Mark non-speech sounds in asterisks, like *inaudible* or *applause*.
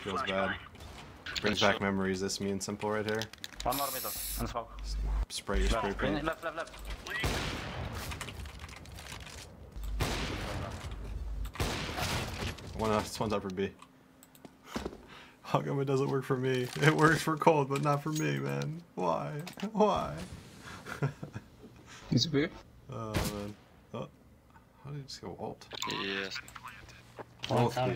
Feels bad. Brings back memories. This me and s1mple right here. One more middle. And smoke. Spray your spray paint. left, left, left. One uh, this one's upper B. *laughs* How come it doesn't work for me? It works for cold, but not for me, man. Why? Why? He's B. *laughs* Oh man. Oh. How did it just go alt? Yes. Both B.